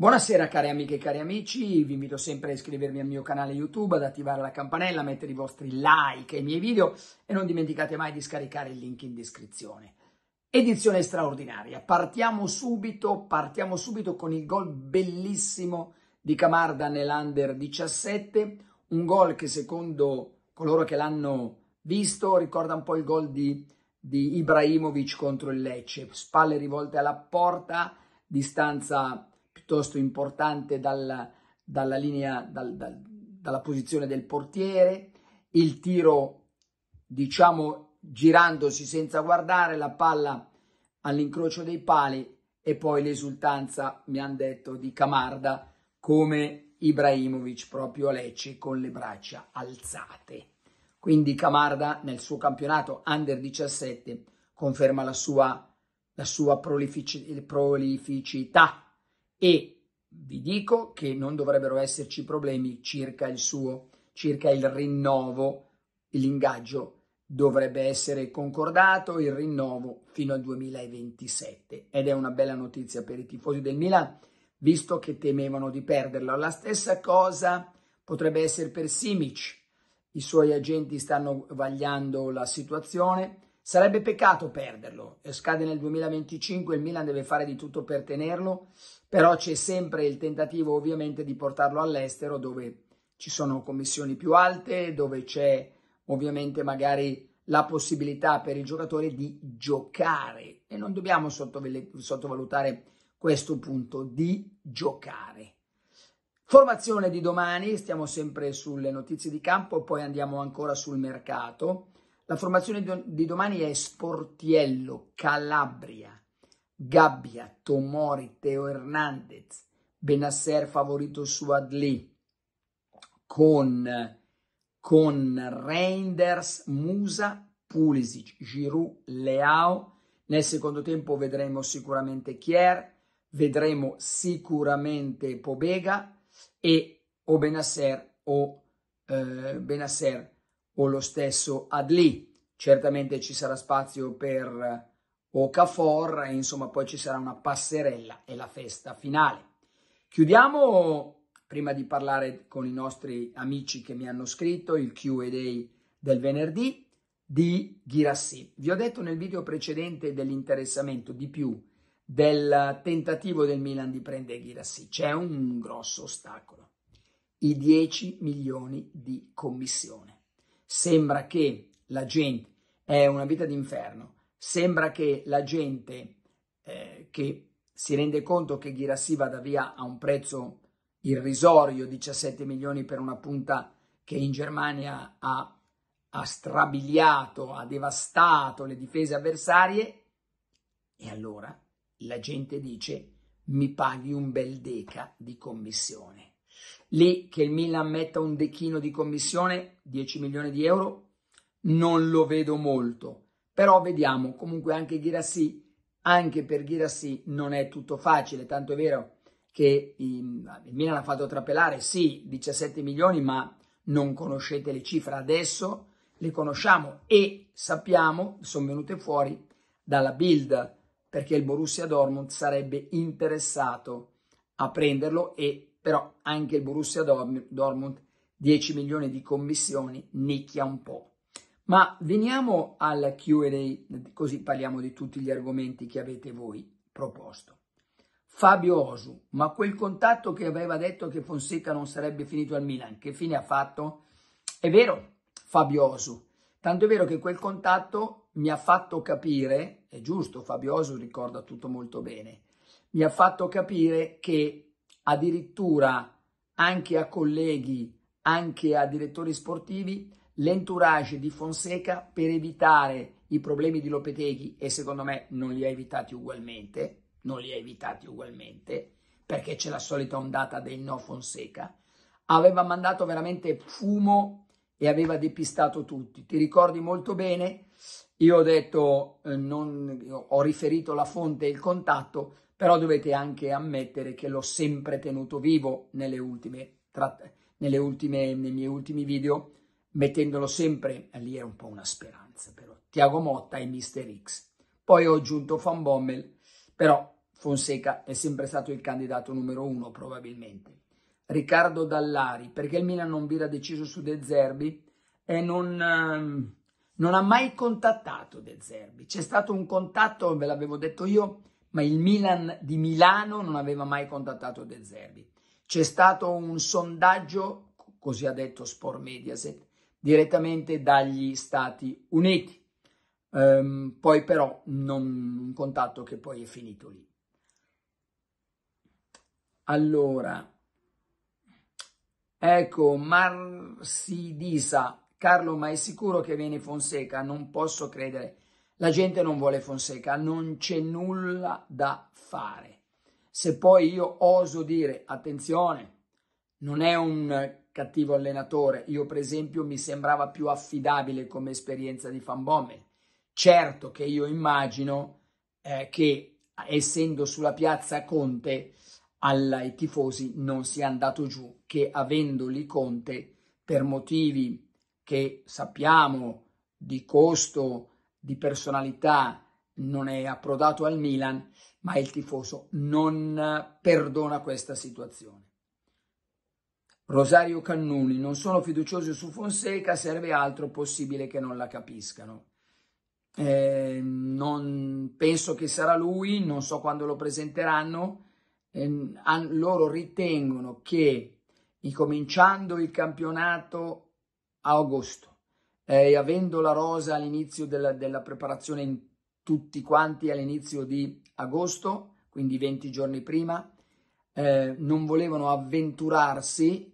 Buonasera cari amiche e cari amici, vi invito sempre a iscrivervi al mio canale YouTube, ad attivare la campanella, a mettere i vostri like ai miei video e non dimenticate mai di scaricare il link in descrizione. Edizione straordinaria, partiamo subito, partiamo subito con il gol bellissimo di Camarda nell'Under 17, un gol che secondo coloro che l'hanno visto ricorda un po' il gol di, di Ibrahimovic contro il Lecce, spalle rivolte alla porta, distanza piuttosto importante dal, dalla linea, dal, dal, dalla posizione del portiere, il tiro, diciamo, girandosi senza guardare, la palla all'incrocio dei pali e poi l'esultanza, mi hanno detto, di Camarda come Ibrahimovic proprio a Lecce con le braccia alzate. Quindi Camarda nel suo campionato under 17 conferma la sua, la sua prolific- prolificità e vi dico che non dovrebbero esserci problemi circa il suo, circa il rinnovo, l'ingaggio dovrebbe essere concordato, il rinnovo fino al 2027 ed è una bella notizia per i tifosi del Milan visto che temevano di perderlo. La stessa cosa potrebbe essere per Simic, i suoi agenti stanno vagliando la situazione, sarebbe peccato perderlo, scade nel 2025, il Milan deve fare di tutto per tenerlo però c'è sempre il tentativo ovviamente di portarlo all'estero dove ci sono commissioni più alte, dove c'è ovviamente magari la possibilità per i giocatori di giocare e non dobbiamo sottovalutare questo punto di giocare. Formazione di domani, stiamo sempre sulle notizie di campo, poi andiamo ancora sul mercato. La formazione di domani è Sportiello, Calabria, Gabbia, Tomori, Teo Hernandez, Benasser favorito su Adli, con, con Reinders, Musa, Pulisic, Giroud, Leao. Nel secondo tempo vedremo sicuramente Kier, vedremo sicuramente Pobega e o Benasser o eh, Benasser o lo stesso Adli. Certamente ci sarà spazio per Okafor e insomma poi ci sarà una passerella e la festa finale. Chiudiamo, prima di parlare con i nostri amici che mi hanno scritto, il Q&A del venerdì di Girassi. Vi ho detto nel video precedente dell'interessamento di più del tentativo del Milan di prendere Girassi. C'è un grosso ostacolo, i 10 milioni di commissione. Sembra che la gente è una vita d'inferno Sembra che la gente eh, che si rende conto che Ghirassi vada via a un prezzo irrisorio, 17 milioni per una punta che in Germania ha, ha strabiliato, ha devastato le difese avversarie, e allora la gente dice mi paghi un bel deca di commissione. Lì che il Milan metta un dechino di commissione, 10 milioni di euro, non lo vedo molto però vediamo, comunque anche Girassi, anche per Girassi non è tutto facile, tanto è vero che il Milan ha fatto trapelare, sì, 17 milioni, ma non conoscete le cifre adesso, le conosciamo e sappiamo, sono venute fuori dalla build, perché il Borussia Dortmund sarebbe interessato a prenderlo e però anche il Borussia Dortmund 10 milioni di commissioni nicchia un po'. Ma veniamo al QA, così parliamo di tutti gli argomenti che avete voi proposto. Fabio Osu, ma quel contatto che aveva detto che Fonseca non sarebbe finito al Milan, che fine ha fatto? È vero, Fabio Osu, tanto è vero che quel contatto mi ha fatto capire, è giusto, Fabio Osu ricorda tutto molto bene, mi ha fatto capire che addirittura anche a colleghi, anche a direttori sportivi, l'entourage di Fonseca per evitare i problemi di Lopeteghi e secondo me non li ha evitati ugualmente, non li ha evitati ugualmente perché c'è la solita ondata del no Fonseca, aveva mandato veramente fumo e aveva depistato tutti. Ti ricordi molto bene? Io ho detto, eh, non, ho riferito la fonte e il contatto, però dovete anche ammettere che l'ho sempre tenuto vivo nelle ultime, tra, nelle ultime, nei miei ultimi video mettendolo sempre, lì era un po' una speranza però, Tiago Motta e Mister X. Poi ho aggiunto Van Bommel, però Fonseca è sempre stato il candidato numero uno probabilmente. Riccardo Dallari, perché il Milan non vira deciso su De Zerbi e non, ehm, non ha mai contattato De Zerbi. C'è stato un contatto, ve l'avevo detto io, ma il Milan di Milano non aveva mai contattato De Zerbi. C'è stato un sondaggio, così ha detto Sport Mediaset, direttamente dagli Stati Uniti. Um, poi però non, un contatto che poi è finito lì. Allora, ecco, Marsidisa, Carlo, ma è sicuro che viene Fonseca? Non posso credere. La gente non vuole Fonseca, non c'è nulla da fare. Se poi io oso dire, attenzione, non è un cattivo allenatore, io per esempio mi sembrava più affidabile come esperienza di Van Bommel. Certo che io immagino eh, che essendo sulla piazza Conte ai tifosi non sia andato giù, che avendoli Conte per motivi che sappiamo di costo, di personalità, non è approdato al Milan, ma il tifoso non perdona questa situazione. Rosario Cannuni, non sono fiducioso su Fonseca, serve altro possibile che non la capiscano. Eh, non penso che sarà lui, non so quando lo presenteranno. Eh, an, loro ritengono che incominciando il campionato a agosto e eh, avendo la rosa all'inizio della, della preparazione in tutti quanti all'inizio di agosto, quindi 20 giorni prima, eh, non volevano avventurarsi,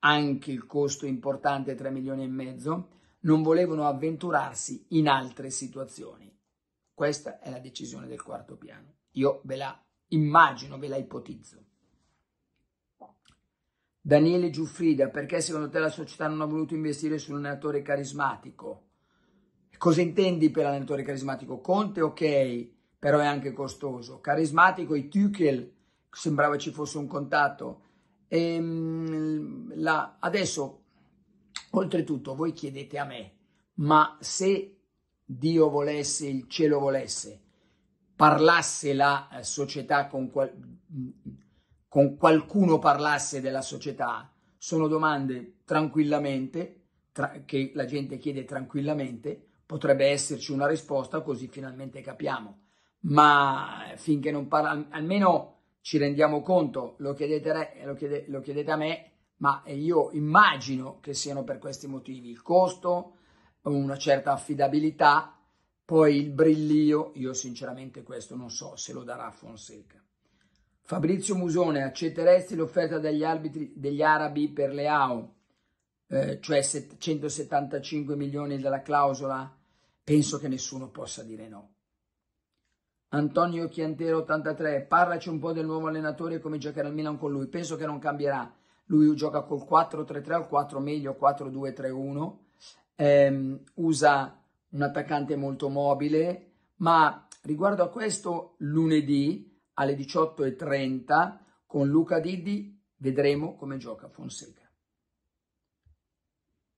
anche il costo importante 3 milioni e mezzo, non volevano avventurarsi in altre situazioni. Questa è la decisione del quarto piano. Io ve la immagino, ve la ipotizzo. Daniele Giuffrida, perché secondo te la società non ha voluto investire su un allenatore carismatico? Cosa intendi per allenatore carismatico? Conte, ok, però è anche costoso. Carismatico, i Tuchel, sembrava ci fosse un contatto. Ehm, la, adesso, oltretutto, voi chiedete a me, ma se Dio volesse, il cielo volesse, parlasse la eh, società con, qual, con qualcuno parlasse della società, sono domande tranquillamente, tra, che la gente chiede tranquillamente, potrebbe esserci una risposta, così finalmente capiamo. Ma finché non parla, almeno ci rendiamo conto, lo chiedete, lo, chiede, lo chiedete a me, ma io immagino che siano per questi motivi il costo, una certa affidabilità, poi il brillio, io sinceramente questo non so se lo darà Fonseca. Fabrizio Musone, accetteresti l'offerta degli arbitri degli arabi per le AO, eh, cioè 175 milioni della clausola penso che nessuno possa dire no. Antonio Chiantero 83, parlaci un po' del nuovo allenatore e come giocare al Milan con lui. Penso che non cambierà. Lui gioca col 4-3-3 o 4 meglio 4-2-3-1. Eh, usa un attaccante molto mobile, ma riguardo a questo lunedì alle 18.30 con Luca Diddi vedremo come gioca Fonseca.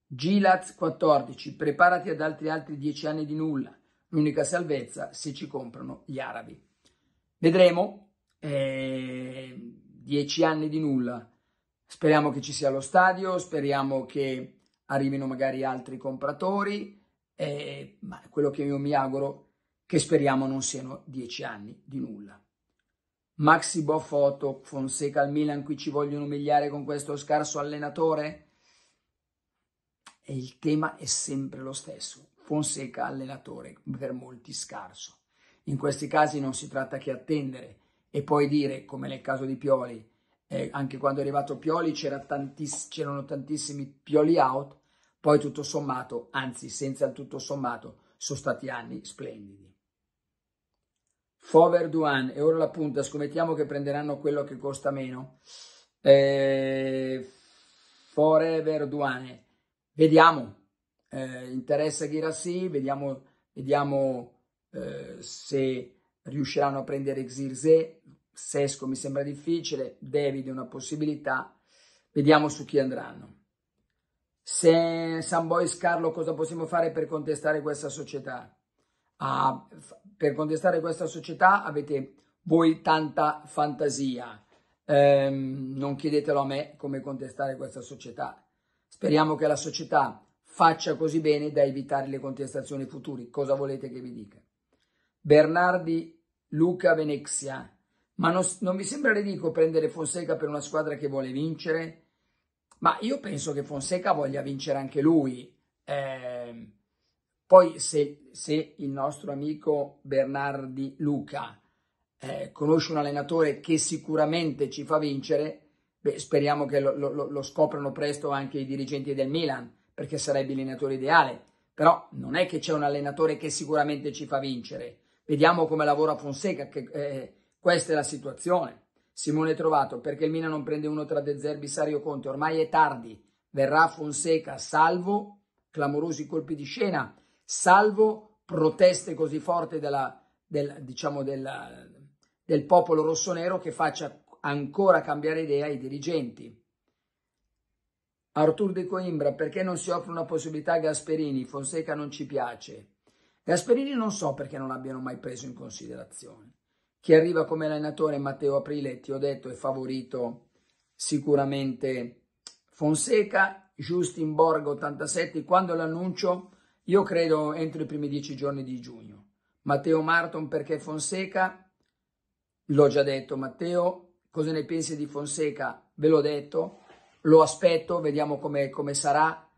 Gilaz 14, preparati ad altri altri 10 anni di nulla, l'unica salvezza se ci comprano gli arabi. Vedremo, eh, 10 anni di nulla, speriamo che ci sia lo stadio, speriamo che arrivino magari altri compratori, eh, ma quello che io mi auguro che speriamo non siano 10 anni di nulla. Maxi Bo Foto, Fonseca al Milan, qui ci vogliono umiliare con questo scarso allenatore? e il tema è sempre lo stesso. Fonseca allenatore, per molti scarso. In questi casi non si tratta che attendere e poi dire, come nel caso di Pioli, eh, anche quando è arrivato Pioli tantiss- c'erano tantissimi Pioli out, poi tutto sommato, anzi senza il tutto sommato, sono stati anni splendidi. Fover Duan, e ora la punta, scommettiamo che prenderanno quello che costa meno. Eh, Forever Duane, Vediamo, eh, interessa Ghirassi, vediamo, vediamo eh, se riusciranno a prendere Xirze, Sesco mi sembra difficile, David è una possibilità, vediamo su chi andranno. Se San Boys Carlo cosa possiamo fare per contestare questa società? Ah, per contestare questa società avete voi tanta fantasia. Eh, non chiedetelo a me come contestare questa società. Speriamo che la società faccia così bene da evitare le contestazioni future. Cosa volete che vi dica? Bernardi Luca Venezia. Ma non, non vi sembra ridicolo prendere Fonseca per una squadra che vuole vincere? Ma io penso che Fonseca voglia vincere anche lui. Eh, poi se, se, il nostro amico Bernardi Luca eh, conosce un allenatore che sicuramente ci fa vincere, beh, speriamo che lo, lo, lo, scoprano presto anche i dirigenti del Milan, perché sarebbe l'allenatore ideale. Però non è che c'è un allenatore che sicuramente ci fa vincere. Vediamo come lavora Fonseca, che eh, questa è la situazione. Simone Trovato, perché il Milan non prende uno tra De Zerbi, Sario Conte? Ormai è tardi. Verrà Fonseca, salvo clamorosi colpi di scena, salvo proteste così forti della, del, diciamo della, del popolo rossonero che faccia ancora cambiare idea ai dirigenti. Artur De Coimbra, perché non si offre una possibilità a Gasperini? Fonseca non ci piace. Gasperini non so perché non l'abbiano mai preso in considerazione. Chi arriva come allenatore Matteo Aprile, ti ho detto, è favorito sicuramente Fonseca, Justin Borg 87, quando l'annuncio? Io credo entro i primi dieci giorni di giugno. Matteo Marton perché Fonseca? L'ho già detto Matteo, cosa ne pensi di Fonseca? Ve l'ho detto, lo aspetto, vediamo come, come sarà.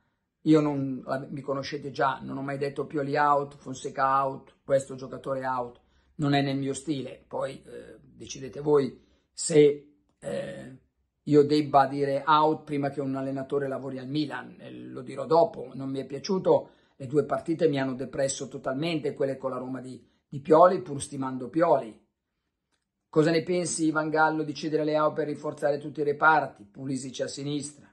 Io non, mi conoscete già, non ho mai detto Pioli out, Fonseca out, questo giocatore out, non è nel mio stile. Poi eh, decidete voi se eh, io debba dire out prima che un allenatore lavori al Milan, eh, lo dirò dopo, non mi è piaciuto, le due partite mi hanno depresso totalmente, quelle con la Roma di, di Pioli, pur stimando Pioli. Cosa ne pensi Ivan Gallo di cedere Leao per rinforzare tutti i reparti, Pulisic a sinistra?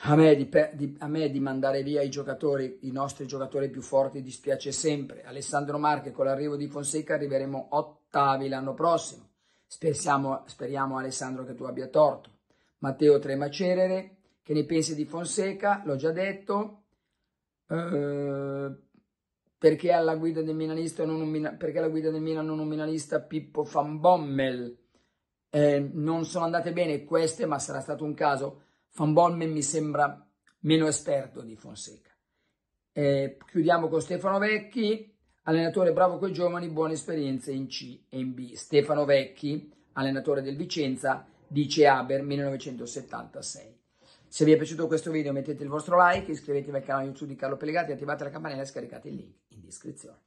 A me, di, di, a me, di, mandare via i giocatori, i nostri giocatori più forti, dispiace sempre. Alessandro Marche, con l'arrivo di Fonseca arriveremo ottavi l'anno prossimo. Speriamo, speriamo, Alessandro che tu abbia torto. Matteo Tremacerere, che ne pensi di Fonseca? L'ho già detto. Uh, perché alla guida del milanista non un, perché alla guida del Milan non un milanista Pippo Van Bommel? Eh, non sono andate bene queste, ma sarà stato un caso Van Bommel mi sembra meno esperto di Fonseca. Eh, chiudiamo con Stefano Vecchi, allenatore bravo con i giovani, buone esperienze in C e in B. Stefano Vecchi, allenatore del Vicenza, dice Aber 1976. Se vi è piaciuto questo video mettete il vostro like, iscrivetevi al canale YouTube di Carlo Pellegatti, attivate la campanella e scaricate il link in descrizione.